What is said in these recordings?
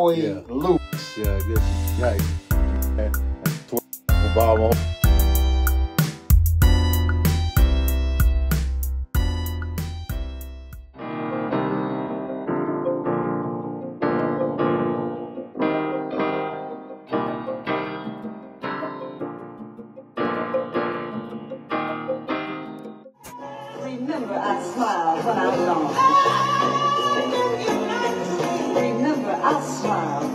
Boy Yeah. Luke. Yeah, this hey, hey, Obama.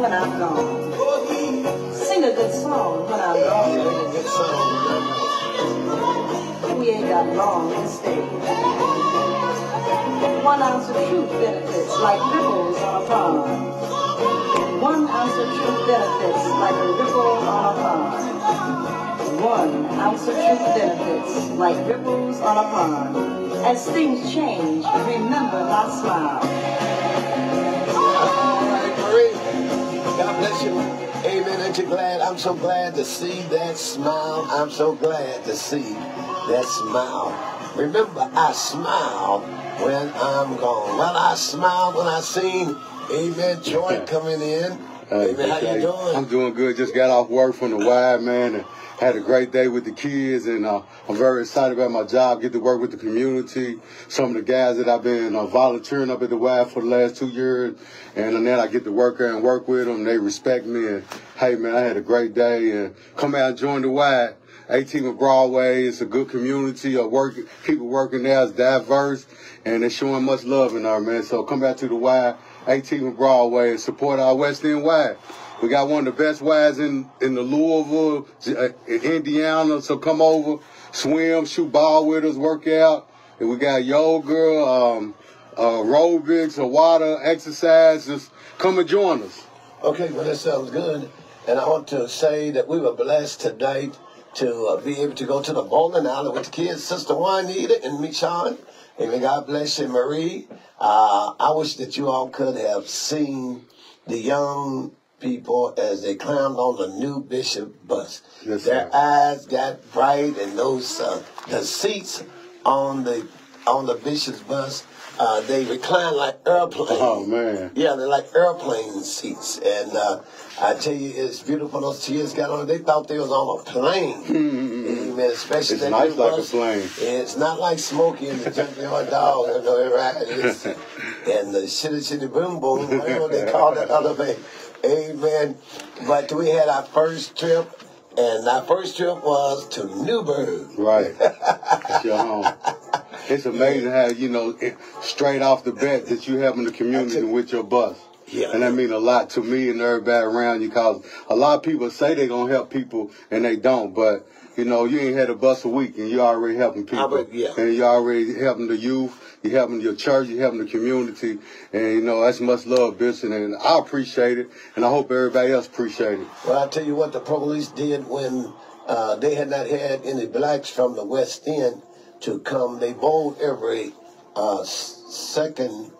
When I'm gone. Sing a good song when I'm gone. We ain't got long to stay. One ounce of truth benefits like ripples on a pond. One ounce of truth benefits like a ripple on a pond. One ounce of truth benefits like ripples on a pond. As things change, remember my smile. You. Amen. Aren't you glad? I'm so glad to see that smile. I'm so glad to see that smile. Remember, I smile when I'm gone. Well, I smiled when I seen, amen, Joy coming in. Hey, Amen. How you doing? I'm doing good. Just got off work from the Y man and had a great day with the kids, and uh, I'm very excited about my job. Get to work with the community. Some of the guys that I've been uh, volunteering up at the Y for the last two years, and then I get to work there and work with them. They respect me, and hey man, I had a great day. And come out and join the Y. 18 of Broadway. It's a good community of work. People working there is diverse, and they're showing much love in there, man. So come back to the Y. 18 of Broadway and support our West End Y. We got one of the best wives in, in the Louisville, uh, in Indiana. So come over, swim, shoot ball with us, work out. And we got yoga, um, aerobics, water, exercise. Just come and join us. Okay, well, that sounds good. And I want to say that we were blessed tonight to uh, be able to go to the bowling alley with the kids, Sister Juanita and me, Sean. Amen. God bless you, Marie. Uh, I wish that you all could have seen the young people as they climbed on the new Bishop bus. Yes, Their sir. eyes got bright, and those uh, the seats on the on the Bishop's bus, uh, they recline like airplanes. Oh, man. Yeah, they're like airplane seats, and uh, I tell you, it's beautiful. Those kids got on they thought they was on a plane. Amen. Especially It's that nice like a plane. It's not like Smokey and the Junkyard Dog. You know, it right? It's, and the Chitty Chitty boom boom, whatever they call that other thing. Amen. But we had our first trip, and our first trip was to Newburgh. Right. It's your home. It's amazing how, you know, it, straight off the bat that you have in the community with your bus. Yeah. And that mean a lot to me and everybody around you because a lot of people say they're going to help people and they don't. But, you know, you ain't had a bus a week and you already helping people. would- yeah. And you already helping the youth. You helping your church. You helping the community. And, you know, that's much love, Bishop. And I appreciate it. And I hope everybody else appreciate it. Well, I tell you what, the police did when uh, they had not had any blacks from the West End to come. They bowled every uh, second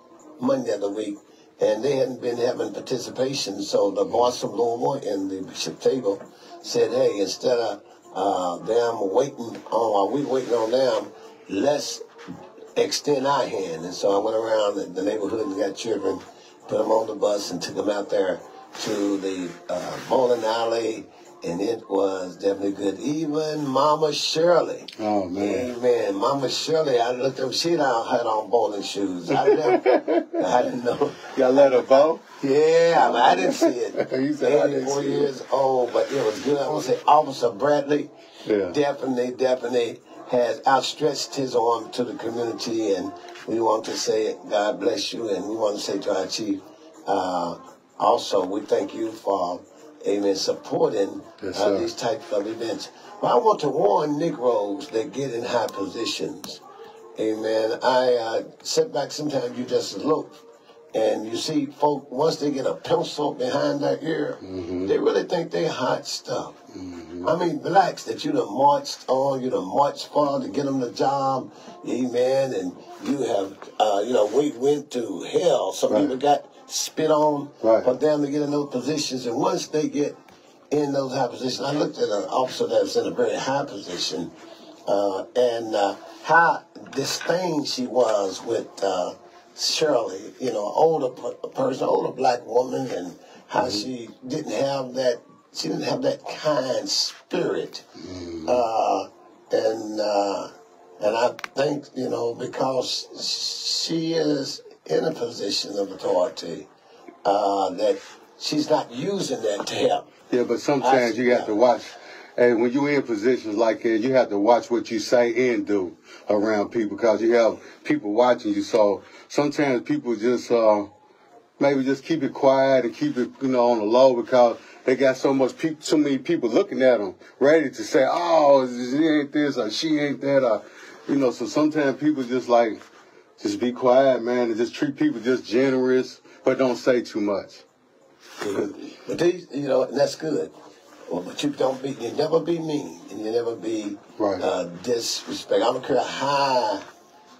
Monday of the week, and they hadn't been having participation. So the Louisville and the bishop table said, "Hey, instead of uh, them waiting on, while we waiting on them, let's extend our hand. And so I went around the- neighborhood and got children, put them on the bus and took them out there to the uh, bowling alley. And it was definitely good. Even Mama Shirley. Oh, man. Amen. Mama Shirley, I looked up, she now had on bowling shoes. I didn't, I didn't know. Y'all let her vote? Yeah, I, mean, I didn't see it. You said I didn't 84 see it. years old, but it was good. I want to say Officer Bradley Yeah. definitely, definitely has outstretched his arm to the community, and we want to say God bless you, and we want to say to our chief, uh, also we thank you for, amen, supporting Yes, uh, these types of events. But I want to warn Negroes that get in high positions. Amen. I uh, sit back sometimes, you just look and you see folk, once they get a pencil behind their ear, they really think they hot stuff. I mean, blacks that you done marched on, you done marched for to get them the job, amen, and you have, uh, you know, we went to hell. Some Right. people got spit on Right. for them to get in those positions, and once they get in those high positions, I looked at an officer that's in a very high position, uh, and uh, how disdained she was with uh, Shirley, you know, older person, older black woman, and how she didn't have that she didn't have that kind spirit. Uh, and uh, and I think, you know, because she is in a position of authority, uh, that she's not using that to help. Yeah, but sometimes you have to watch. And when you're in positions like that, you have to watch what you say and do around people because you have people watching you. So sometimes people just uh, maybe just keep it quiet and keep it, you know, on the low because they got so much so many people looking at them, ready to say, "Oh, she ain't this or she ain't that," or you know. So sometimes people just like just be quiet, man, and just treat people just generous, but don't say too much. But these, you know, that's good. Well, but you don't be, you never be mean, and you never be Right. uh, disrespect. I don't care how,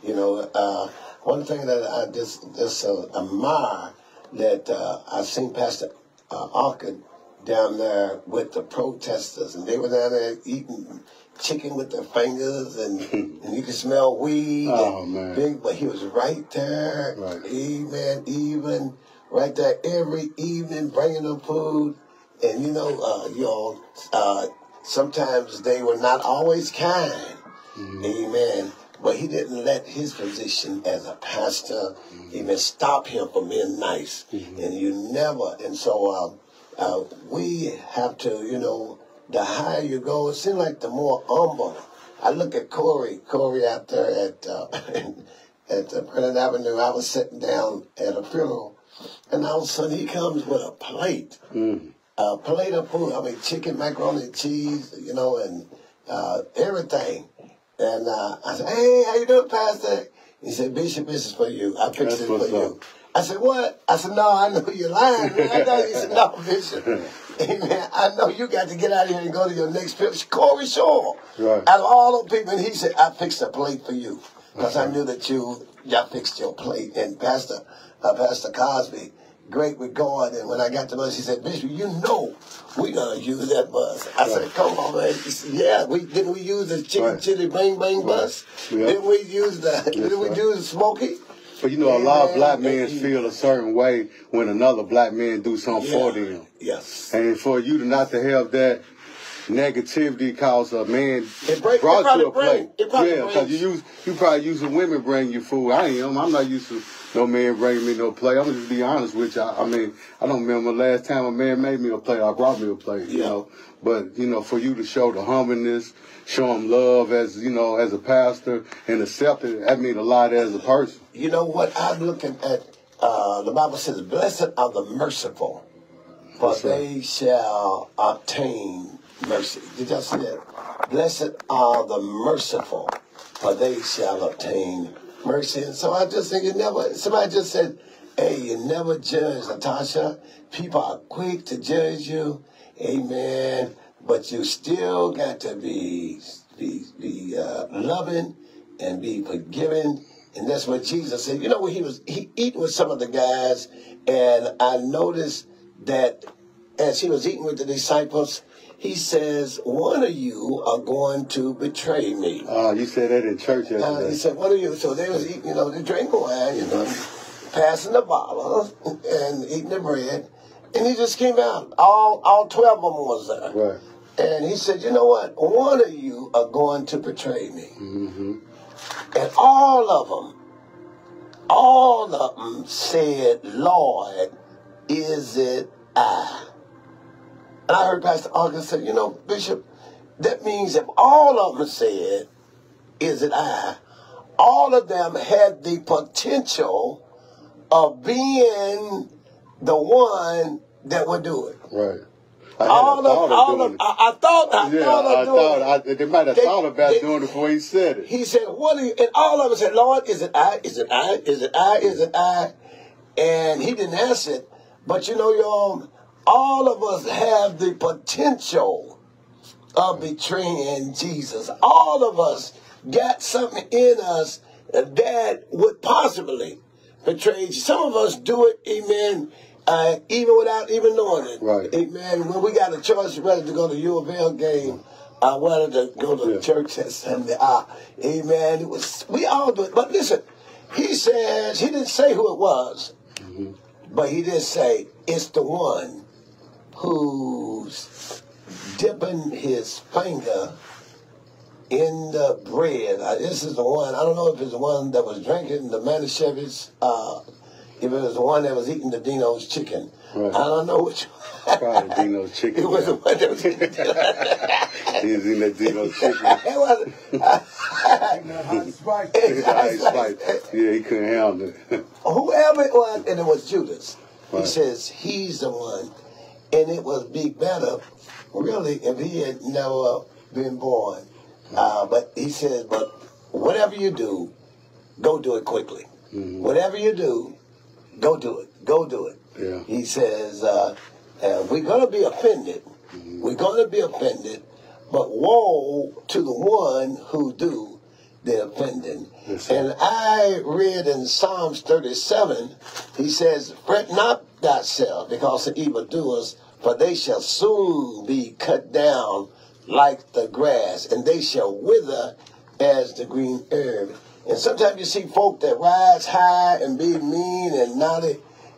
you know. Uh, one thing that I just just uh, admire that uh, I seen Pastor uh, Arkin down there with the protesters, and they were down there eating chicken with their fingers, and and you can smell weed. Oh, and man. Big, but he was right there. Right. Amen. Even right there every evening, bringing them food. And you know, uh, you know, uh, sometimes they were not always kind. Amen. But he didn't let his position as a pastor even stop him from being nice. And you never. And so um, uh, we have to, you know, the higher you go, it seems like the more humble. I look at Corey, Corey out there at uh, at uh, Brennan Avenue. I was sitting down at a funeral, and all of a sudden he comes with a plate a plate of food. I mean, chicken, macaroni, and cheese, you know, and uh, everything. And uh, I said, "Hey, how you doing, Pastor?" He said, "Bishop, this is for you. I fixed That's it for you." up. I said, "What?" I said, "No, I know you're lying." I know. He said, "No, Bishop." Amen. I know you got to get out of here and go to your next trip. Corey Shaw. Right. Out of all the people, and he said, "I fixed a plate for you because I knew that you y'all fixed your plate." And Pastor uh, Pastor Cosby, great with God. And when I got the bus, he said, Bishop, you know we gonna use that bus. I said, Come on, man. Said, Yeah, we didn't we use the chicken Right. chili bang bang bus? Yeah. Didn't we use the didn't we right. use the smoky? But you know, a lot of black men feel a certain way when another black man do something for them. Yes. And for you to not to have that negativity cause a man It break- brought you a bring- plate. it yeah, because you use you probably to women bring you food. I am. I'm not used to no man bringing me no play. I'm just to be honest with you. I, I mean, I don't remember the last time a man made me a play or brought me a plate. You Yeah. know, but you know, for you to show the humbleness, show him love as you know as a pastor and accept it, that mean a lot as a person. You know what I'm looking at? Uh, the Bible says, Blessed are the merciful, for Yes, they shall obtain mercy. Did y'all see that? Blessed are the merciful, for they shall obtain mercy. And so I just think you never, somebody just said, hey, you never judge, Natasha. People are quick to judge you. Amen. But you still got to be, be, be uh, loving and be forgiving. And that's what Jesus said. You know, when he was he eating with some of the guys, and I noticed that as he was eating with the disciples, he says, "One of you are going to betray me." Uh, you said that in church Uh, yesterday. he said, "One of you." So they was eating, you know, they drinking wine, you know, passing the bottle and eating the bread, and he just came out. All all twelve of them was there. right. And he said, You know what? One of you are going to betray me. Mm-hmm. And all of them, all of them said, Lord, is it I? And I heard Pastor August say, You know, Bishop, that means if all of them said, Is it I? All of them had the potential of being the one that would do it. Right. I All of, all of. I, I thought, I yeah, thought of I doing thought it. I, they might have They- thought about they- doing it before he said it. He said, "What are you?" And all of us said, "Lord, is it I? Is it I? Is it I? Is it I?" And he didn't answer it. But you know, y'all, all of us have the potential of betraying Jesus. All of us got something in us that would possibly betray. Jesus. Some of us do it, amen, uh, even without even knowing it. Right. Amen. When we got a choice whether to go to U of L game, uh, whether to go to Yeah. church at Sunday, uh, amen. It was we all do it. But listen, he says he didn't say who it was, but he did say it's the one who's dipping his finger in the bread. Uh, this is the one. I don't know if it's the one that was drinking the Manischewitz, uh, if it was the one that was eating the Dino's chicken. Right. I don't know which. Probably Dino's chicken. It was the yeah. one that was eating the He was eating that Dino's chicken. It was. Ice Spice. Yeah, he couldn't handle it. whoever it was, and it was Judas. He says he's the one, and it would be better, really, if he had never been born. Uh, but he says, but whatever you do, go do it quickly. Mhm. Whatever you do, go do it. Go do it. Yeah. He says, uh, uh, we're going to be offended. We're going to be offended, but woe to the one who do the offending. Yes, and I read in Psalms 37, he says, Fret not thyself because of evildoers, for they shall soon be cut down like the grass, and they shall wither as the green herb. And sometimes you see folk that rise high and be mean and naughty.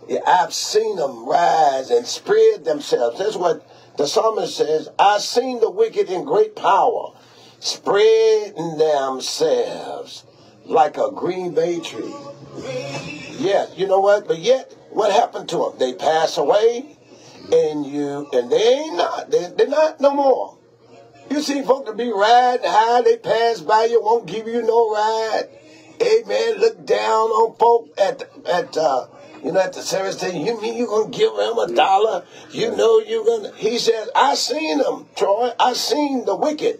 Yeah, I've seen them rise and spread themselves. That's what the psalmist says. I've seen the wicked in great power, spreading themselves like a green bay tree. Yeah, you know what? But yet, what happened to them? They pass away, and you and they ain't not. They, they're not no more. You see folk to be riding high, they pass by you, won't give you no ride. Amen. Look down on folk at at uh, you know at the service station. You mean you gonna give them a dollar? You know you gonna. He says, I seen them, Troy. I seen the wicked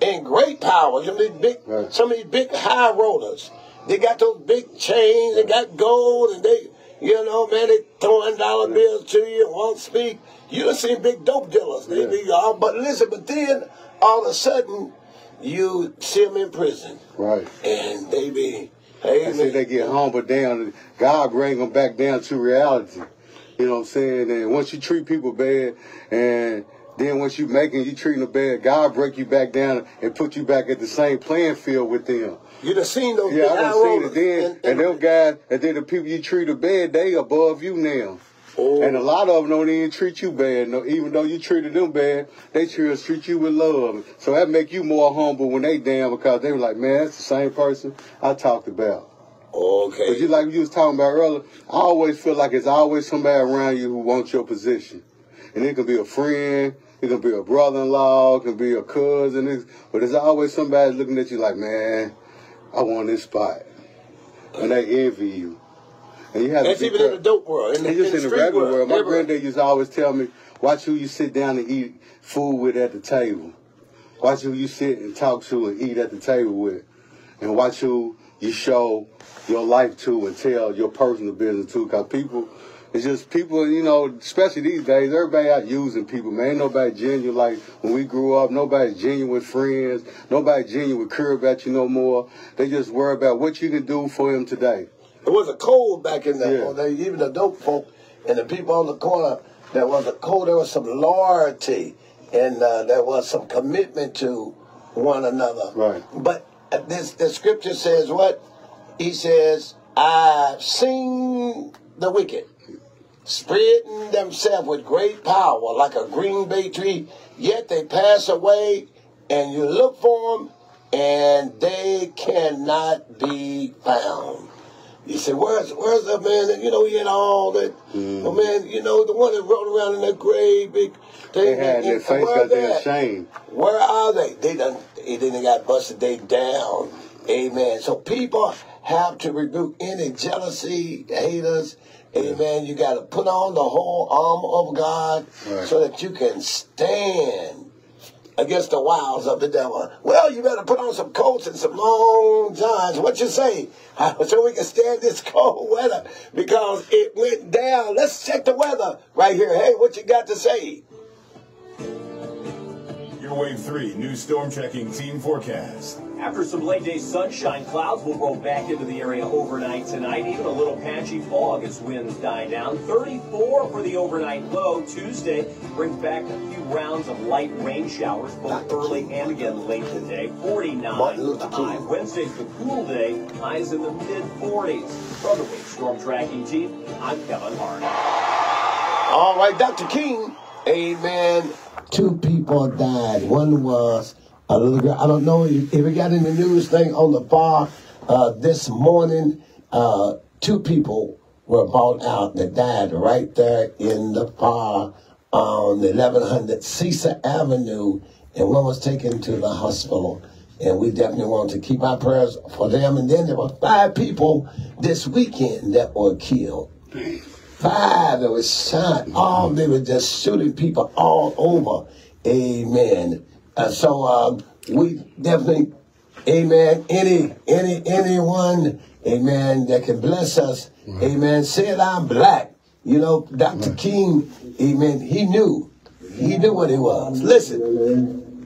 in great power. Some of these big, Right. some of these big high rollers. They got those big chains. They got gold, and they, you know, man, they throwing dollar bills to you won't speak. You don't see big dope dealers. They Yeah. be all, but listen, but then all of a sudden you see them in prison, Right. and they be, hey, see, they get humbled down. God bring them back down to reality. You know what I'm saying? And once you treat people bad, and then once you making you treating them bad, God break you back down and put you back at the same playing field with them. You done seen those Yeah, I done seen it then. and- And, them guys, and then the people you treat bad, they above you now. Oh. And a lot of them don't even treat you bad. No, even though you treated them bad, they treat, treat you with love. So that make you more humble when they down because they were like, man, that's the same person I talked about. okay. But you like you was talking about earlier, I always feel like it's always somebody around you who wants your position. And it can be a friend, it can be a brother-in-law, it could be a cousin, it's, but there's always somebody looking at you like, man, I want this spot. And they envy you. And you have That's to even in the dope world. In the, just in the street regular world, my granddad used to always tell me, watch who you sit down and eat food with at the table. Watch who you sit and talk to and eat at the table with. And watch who you show your life to and tell your personal business to. Because people, it's just people, you know, especially these days, everybody out using people, man. Ain't nobody genuine like when we grew up. Nobody's genuine with friends. Nobody genuine care about you no more. They just worry about what you can do for them today. It was a code back in there. Yeah. They, even the dope folk and the people on the corner, there was a code, there was some loyalty, and uh, there was some commitment to one another. Right. But this the scripture says what? He says, I've seen the wicked spreading themselves with great power like a green bay tree, yet they pass away, and you look for them, and they cannot be found. You say, where's where's the man that you know he had all that? Oh man, you know the one that rolled around in that great big thing. They had their face got they their shame. Where are they? They done they didn't got busted they down. Amen. So people have to rebuke any jealousy, haters. Amen. You gotta put on the whole armor of God Right. so that you can stand against the wiles of the devil. Well, you better put on some coats and some long johns. What you say? So we can stand this cold weather because it went down. Let's check the weather right here. Hey, what you got to say? Your Wave 3 new storm Tracking team forecast. After some late day sunshine, clouds will roll back into the area overnight tonight. Even a little patchy fog as winds die down. 34 for the overnight low. Tuesday brings back a few rounds of light rain showers, both early and again late today. 49 for the high. Wednesday's the cool day. Highs in the mid 40s. From the Wave Storm Tracking Team, I'm Kevin Harned. All right, Dr. King. Amen. Two people died. One was a little girl. I don't know if it got in the news thing on the bar uh, this morning. Uh, two people were bought out that died right there in the bar on 1100 Cecil Avenue, and one was taken to the hospital. And we definitely want to keep our prayers for them. And then there were five people this weekend that were killed. Five that was shot. All they were just shooting people all over. Amen. Uh, so um, we definitely, Amen. Any, any, anyone, Amen, that can bless us, Amen. Said I'm black. You know, Dr. King, Amen. He knew. He knew what he was. Listen.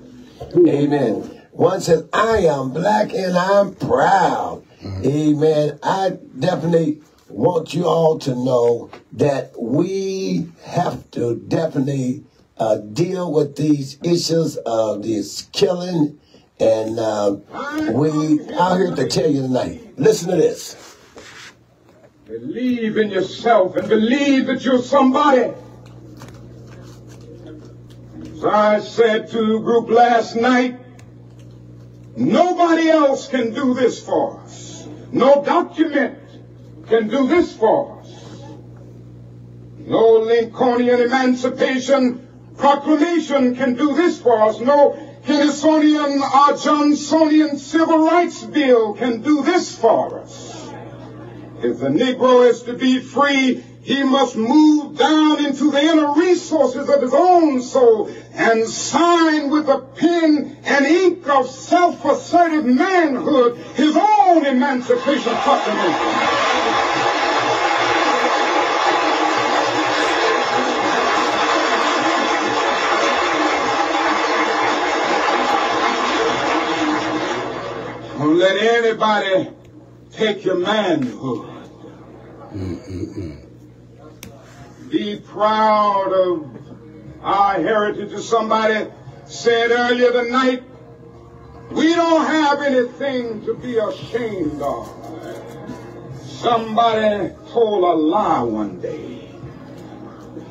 Amen. One says, I am black and I'm proud. Amen. I definitely want you all to know that we have to definitely uh, deal with these issues of this killing. And uh, we out here to tell you tonight. Listen to this. Believe in yourself and believe that you're somebody. As I said to the group last night, nobody else can do this for us. No document can do this for us. No Lincolnian Emancipation Proclamation can do this for us. No Hendersonian or Johnsonian Civil Rights Bill can do this for us. If the Negro is to be free, he must move down into the inner resources of his own soul and sign with the pen and ink of self-assertive manhood his own emancipation proclamation. Don't let anybody take your manhood. Mm, mm, mm. Be proud of our heritage. As somebody said earlier tonight, we don't have anything to be ashamed of. Somebody told a lie one day.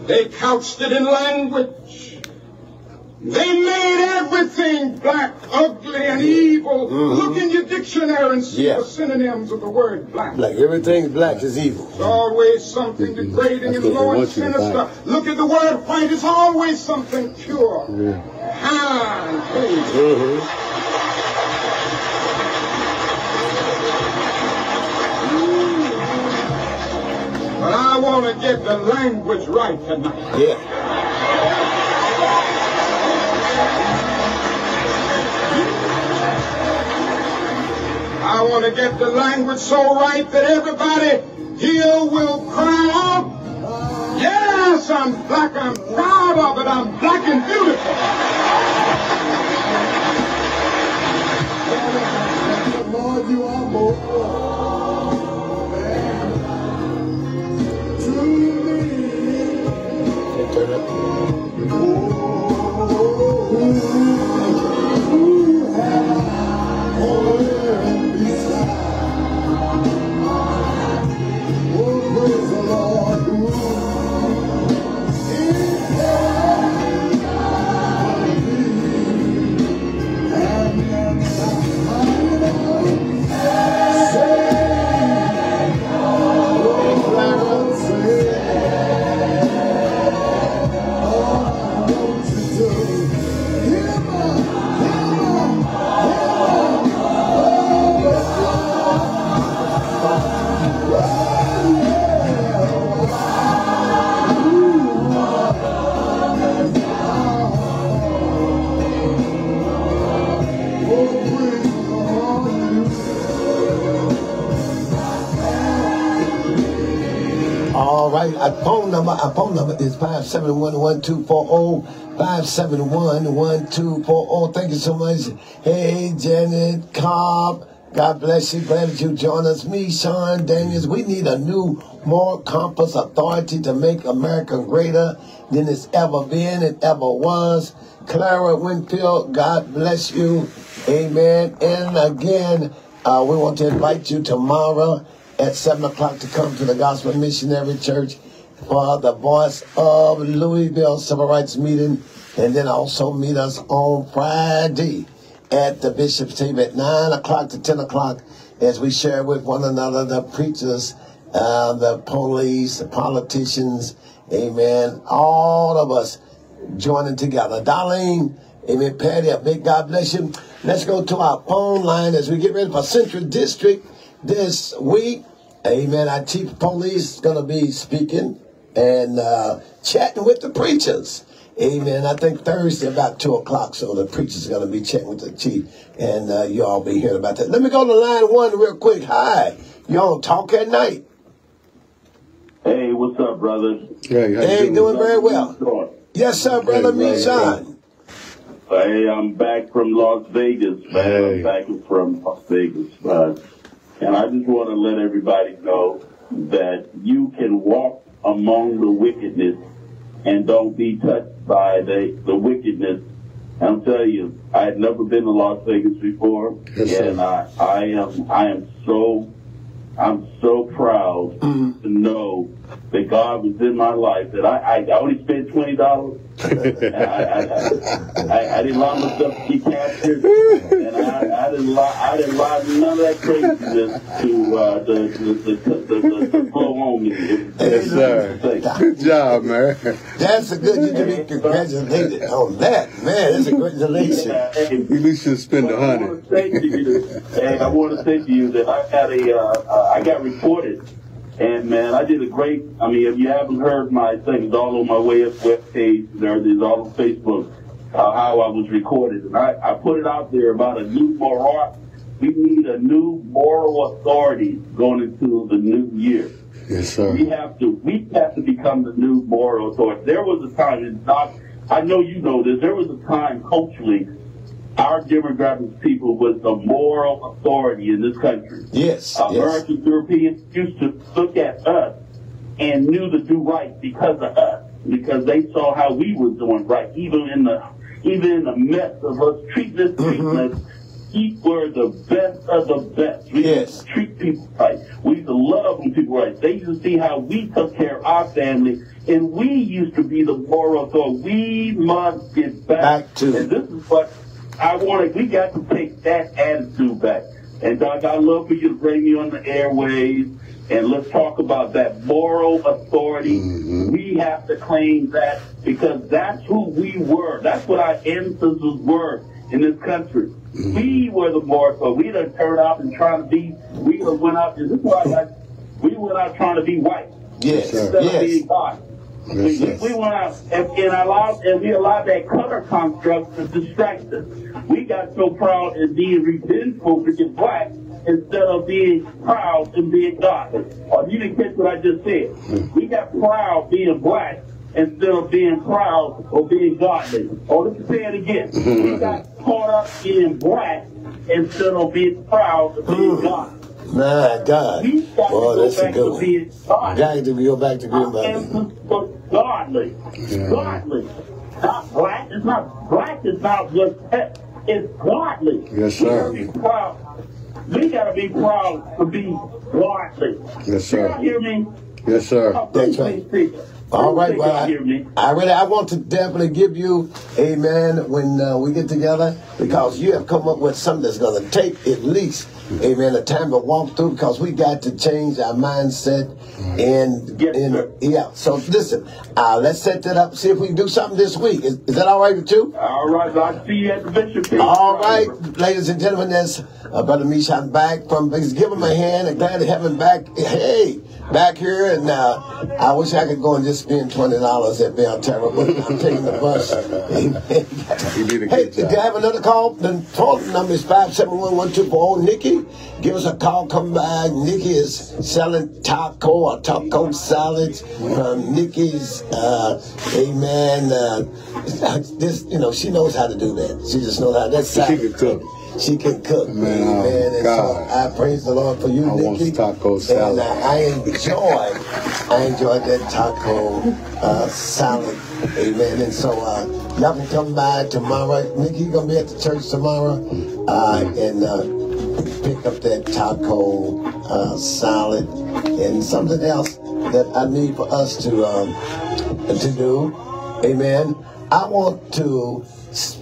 They couched it in language. They made everything black, ugly, and evil. Mm-hmm. Look in your dictionary and see Yeah. the synonyms of the word black. Like everything black is evil. It's always something degrading and low and want you to sinister. Look at the word white. It's always something pure. High and holy. But I want to get the language right tonight. Yeah. I want to get the language so right that everybody here will cry out, Yes, I'm black. I'm proud of it. I'm black and beautiful. Right. Our phone number, our phone number is 571-1240. 571-1240. Thank you so much. Hey, Janet Cobb. God bless you. Glad that you join us. Me, Sean Daniels. We need a new moral compass authority to make America greater than it's ever been and ever was. Clara Winfield, God bless you. Amen. And again, uh, we want to invite you tomorrow at 7 o'clock to come to the Gospel Missionary Church for the Voice of Louisville Civil Rights Meeting. And then also meet us on Friday at the Bishop's Table at 9 o'clock to 10 o'clock as we share with one another the preachers, uh, the police, the politicians, amen, all of us joining together. Darlene, amen, Patty, a big God bless you. Let's go to our phone line as we get ready for Central District this week. Amen. Our chief of police is going to be speaking and uh, chatting with the preachers. Amen. I think Thursday about 2 o'clock, so the preacher's going to be chatting with the chief, and uh, you all be hearing about that. Let me go to line one real quick. Hi. Y'all Talk at Night? Hey, what's up, brothers? Hey, how you Hey, doing very well. Yes, sir, brother. Hey, Me, right, Sean. Hey, I'm back from Las Vegas, man. Hey. I'm back from Las Vegas. Uh, and I just want to let everybody know that you can walk among the wickedness and don't be touched by the, the wickedness. I'm telling you, I had never been to Las Vegas before, Yes, and I, I am I am so I'm so proud Mm-hmm. to know that God was in my life. That I, I only spent twenty dollars. I, I, I, I, I didn't allow myself to be captured, and I, I didn't allow I didn't allow none of that craziness to uh, the, the, the, the, the, the flow on me. Yes, sir. Good job, man. That's a good. You can be congratulated on that, man. That's a congratulations. Hey, You at least should spend a I hundred. want to say to you, and I want to say to you that I got a, uh, uh, I got reported, and man, I did a great. I mean, if you haven't heard my thing, it's all on my web web page. There, it's all on Facebook. Uh, how I was recorded, and I, I put it out there about a new moral. We need a new moral authority going into the new year. Yes, sir. We have to we have to become the new moral authority. There was a time in not I know you know this, there was a time culturally our demographic people was the moral authority in this country. Yes, yes. American Europeans used to look at us and knew to do right because of us, because they saw how we were doing right, even in the even in the mess of us treating us, treating Mm-hmm. We were the best of the best. We Yes. used to treat people right. We used to love when people right. They used to see how we took care of our family, and we used to be the moral authority. We must get back, Back to- and this is what I want to, we got to take that attitude back. And Doc, I'd love for you to bring me on the airways and let's talk about that moral authority. Mm-hmm. We have to claim that because that's who we were. That's what our ancestors were in this country. Mm-hmm. We were the moral authority. We done turned out and trying to be, we done went out, this is why I, we went out trying to be white Yes, sir. instead of yes. being God. Yes, We, went out and, and allowed and we allowed that color construct to distract us. We got so proud in being revengeful being black instead of being proud and being godly. Or you didn't catch what I just said. Hmm. We got proud being black instead of being proud or being godly. Oh, let me say it again. We got caught up being black instead of being proud of being hmm. godly. My God. Boy, that's a good to one. being godly. Got to go back to Green Our Bay. ancestors were godly. Godly. Not black. It's not black. It's not just pet. It's godly. Yes, sir. We gotta be proud. We gotta be proud to be godly. Yes, sir. You hear me? Yes, sir. Oh, That's please, right. All right, well, I. I really, I want to definitely give you, amen, when uh, we get together, because you have come up with something that's going to take at least, amen, a time to walk through, because we got to change our mindset, and, Yes, and yeah. So listen, uh, let's set that up. See if we can do something this week. Is, is that all right with you? All right, I'll see you at the bishop. All right, ladies and gentlemen, that's uh, Brother Mishan back from. Give him a hand and glad to have him back. Hey, back here. And uh, I wish I could go and just spend $20 at Belterra, but I'm taking the bus. You did a Hey, do you have another call? The phone number is 571-1240. Nikki, give us a call. Come by. Nikki is selling taco or taco salads from Nikki's, uh, amen. Uh, this, you know, she knows how to do that. She just knows how. That's She can cook. She can cook. Man, oh, amen. And God. so I praise the Lord for you, I want Nikki. taco salad. And uh, I enjoyed, I enjoyed that taco uh, salad. Amen. And so uh, y'all can come by tomorrow. Nikki, you gonna be at the church tomorrow, uh, and uh, pick up that taco uh, salad and something else. that I need for us to um, to do. Amen. I want to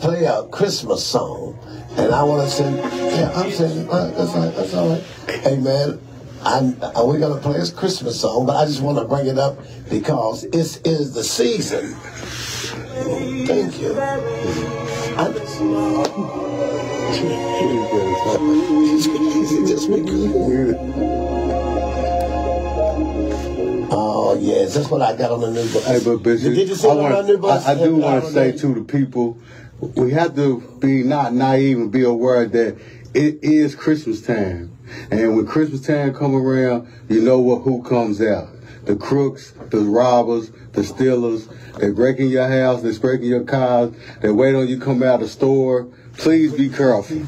play a Christmas song, and I want to sing. Yeah, I'm singing. Uh, that's all right. That's all right. Amen. I'm, uh, we're gonna play this Christmas song, but I just want to bring it up because it is the season. Thank you. I just be good. Oh yes, that's what I got on the new book. Hey, but Did you see on the new book? I, I do uh, want to say to the people, we have to be not naive and be aware that it is Christmas time, and when Christmas time come around, you know what who comes out. The crooks, the robbers, the stealers, they're breaking your house, they're breaking your cars, they wait on you come out of the store. Please be careful.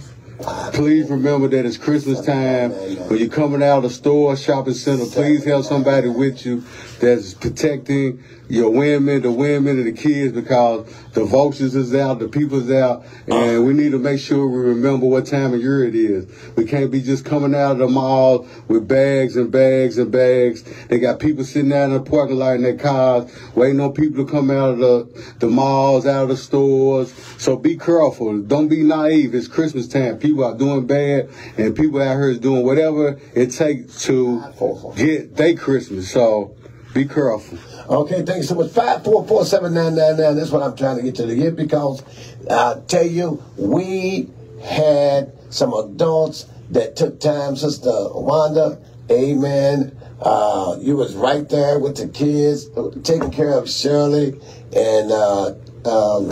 Please remember that it's Christmas time. When you're coming out of the store, shopping center, please have somebody with you that's protecting your women, the women, and the kids because the vultures is out, the people's out, and we need to make sure we remember what time of year it is. We can't be just coming out of the mall with bags and bags and bags. They got people sitting out in the parking lot in their cars, waiting on people to come out of the, the malls, out of the stores. So be careful. Don't be naive. It's Christmas time. People are doing bad, and people out here is doing whatever it takes to get their Christmas. So be careful. Okay, thanks so much. Five four four seven nine nine nine. That's what I'm trying to get to the get because I tell you, we had some adults that took time, Sister Wanda. Amen. Uh, you was right there with the kids, taking care of Shirley and uh, um,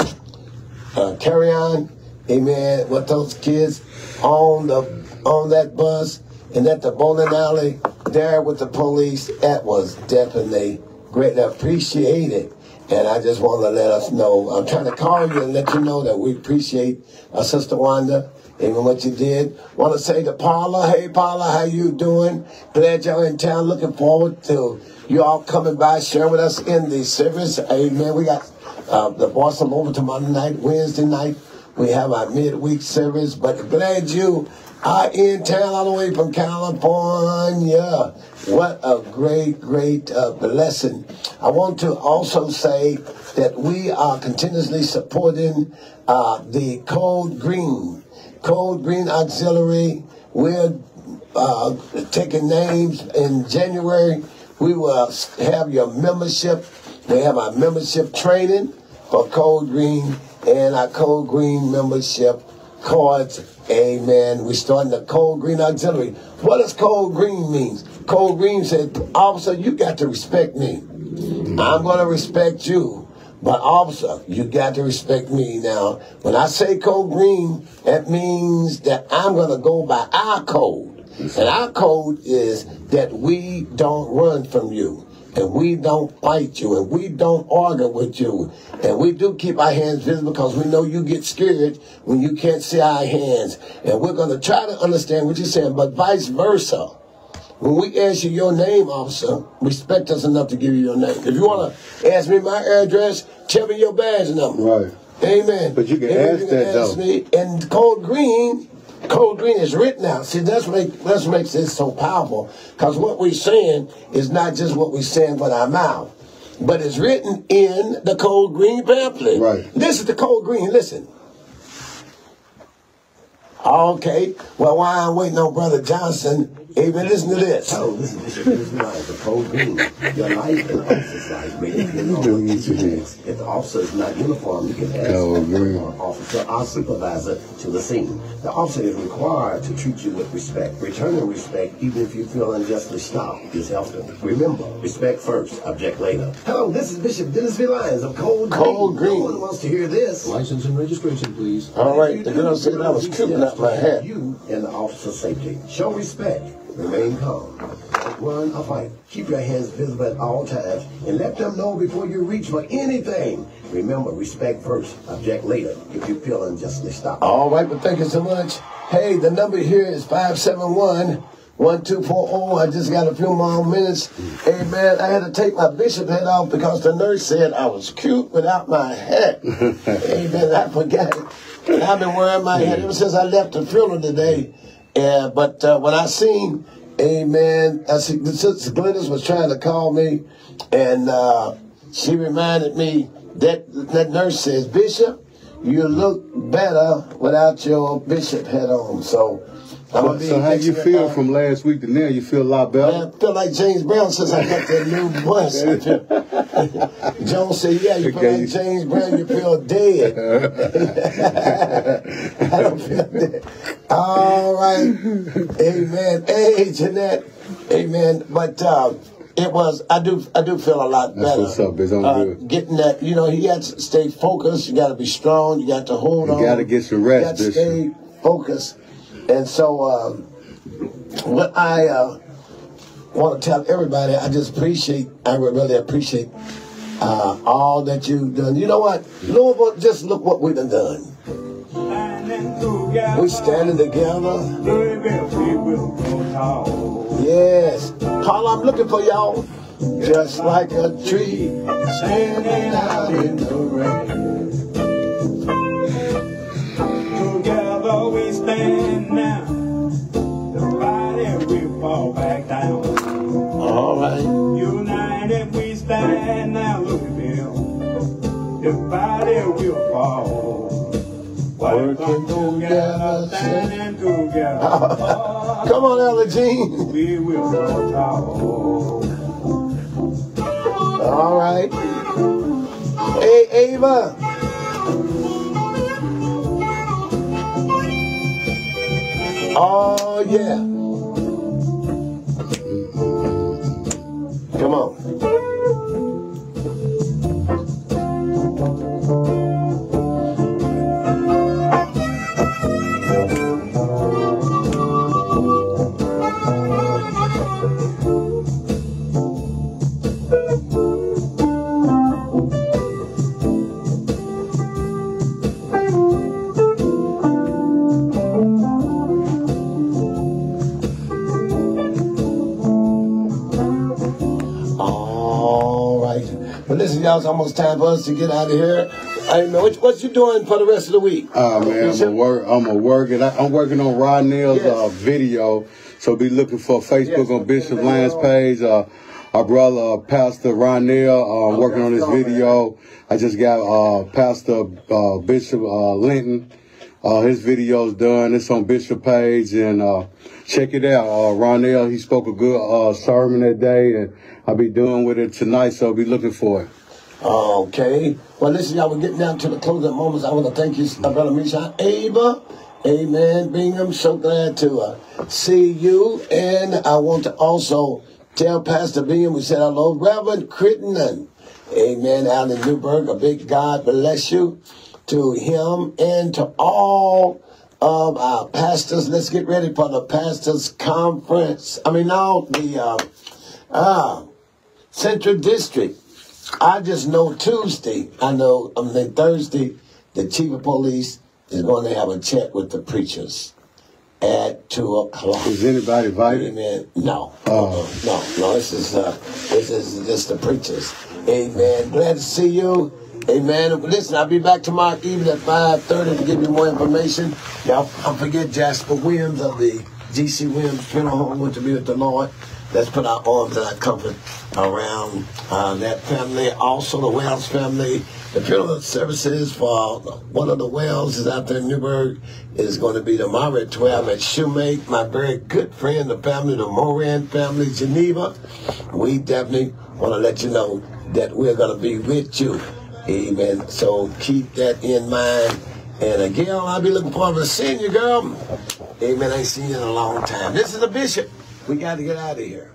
uh, carry on. Amen. With those kids on the on that bus and at the bowling alley there with the police, that was definitely greatly appreciate it. And I just want to let us know. I'm trying to call you and let you know that we appreciate uh, Sister Wanda and what you did. Want to say to Paula, hey Paula, how you doing? Glad y'all in town. Looking forward to you all coming by, sharing with us in the service. Amen. We got uh, the Boston over tomorrow night, Wednesday night. We have our midweek service, but glad you are in town all the way from California. What a great, great uh, blessing. I want to also say that we are continuously supporting uh, the Code Green, Code Green Auxiliary. We're uh, taking names in January. We will have your membership. We have our membership training for Code Green and our Code Green membership cards. Amen. We're starting the Code Green Auxiliary. What does Code Green mean? Code Green said, officer, you got to respect me. I'm going to respect you. But officer, you got to respect me now. When I say code green, that means that I'm going to go by our code. And our code is that we don't run from you. And we don't fight you. And we don't argue with you. And we do keep our hands visible because we know you get scared when you can't see our hands. And we're going to try to understand what you're saying, but vice versa. When we ask you your name, officer, respect us enough to give you your name. If you want to ask me my address, tell me your badge number. Right. Amen. But you can ask that, ask though. Me. And code green, code green is written out. See, that's what make, that's what makes this so powerful. Because what we're saying is not just what we're saying with our mouth, but it's written in the code green pamphlet. Right. This is the code green. Listen. Okay. Well, while I'm waiting on Brother Johnson, amen, listen to this. Oh, this is Bishop Dennis Lyons, the code green. Your life and the officer's life may depend on doing what it you today. do. If the officer is not uniformed, you can ask Code the green. officer, our supervisor, to the scene. The officer is required to treat you with respect. Returning respect, even if you feel unjustly stopped, is helpful. Remember, respect first, object later. Hello, this is Bishop Dennis V. Lyons of Code Green. Green. No one wants to hear this. License and registration, please. All right, the girl said I was cute out my hat. You and the officer's safety. Show respect. Remain calm. Don't run or fight. Keep your hands visible at all times and let them know before you reach for anything. Remember, respect first, object later if you feel unjustly stopped. All right, but thank you so much. Hey, the number here is 571 1240. I just got a few more minutes. Hey, man, I had to take my bishop hat off because the nurse said I was cute without my hat. hey, man, I forgot it. I've been wearing my hat ever since I left the funeral today. Yeah, but uh, when I seen Amen. I see, sister Glennis was trying to call me, and uh, she reminded me that that nurse says, Bishop, you look better without your bishop hat on. So, I'm So how you feel from last week to now? You feel a lot Man, better? I feel like James Brown since I got that new feel- Jones said, "Yeah, you feel Okay. like James Brown. You feel dead." I don't feel dead. All right, Amen. Hey, Jeanette, Amen. But uh, it was. I do. I do feel a lot That's better. what's up, Uh, good. getting that, you know, you got to stay focused. You got to be strong. You got to hold You on. You gotta get some rest. You got to stay focused. And so, um, what I uh, want to tell everybody, I just appreciate, I really appreciate uh, all that you've done. You know what? Louisville, just look what we've done done. We standing together. Yes. Paul, I'm looking for y'all. Just like a tree standing out in the rain. Stand now. Divided we fall back down. All right. United we stand now. Look at them. We'll fall. Working together. Standing together. Come on, Ella Jean. We will tall. All right. Hey, Ava. Oh, yeah. Come on. Almost time for us to get out of here. Hey, man, what, what you doing for the rest of the week? Oh man, I'm a work. I'm a working. I'm working on Rod Neal's Yes. uh, video. So be looking for Facebook Yes, on Bishop okay, Lyons page. Uh, our brother uh, Pastor Ron Neal uh, working on this man. video. I just got uh, Pastor uh, Bishop uh, Linton. Uh, his video's done. It's on Bishop page and uh, check it out. Uh, Ron Neal, he spoke a good uh, sermon that day, and I'll be doing with it tonight. So be looking for it. Okay. Well, listen, y'all, we're getting down to the closing moments. I want to thank you, Brother Misha. Ava, amen, Bingham, so glad to uh, see you. And I want to also tell Pastor Bingham, we said hello, Reverend Crittenden, amen, out Newburg. A big God bless you to him and to all of our pastors. Let's get ready for the pastors conference. I mean, now the uh, uh, Central District. I just know Tuesday, I know, I mean, Thursday, the chief of police is going to have a chat with the preachers at 2 o'clock. Is anybody invited? Amen. No. Oh. No, no, this is, uh, this is just the preachers. Amen. Glad to see you. Amen. Listen, I'll be back tomorrow evening at 5.30 to give you more information. Y'all, don't forget Jasper Williams of the G.C. Williams Funeral Home went to be with the Lord. Let's put our arms and our comfort around uh, that family. Also, the Wells family. The funeral services for one of the Wells is out there in Newburg is going to be tomorrow at 12 at Shoemake. My very good friend, the family, the Moran family, Geneva. We definitely want to let you know that we're going to be with you. Amen. So keep that in mind. And again, I'll be looking forward to seeing you, girl. Amen. I ain't seen you in a long time. This is the bishop. We got to get out of here.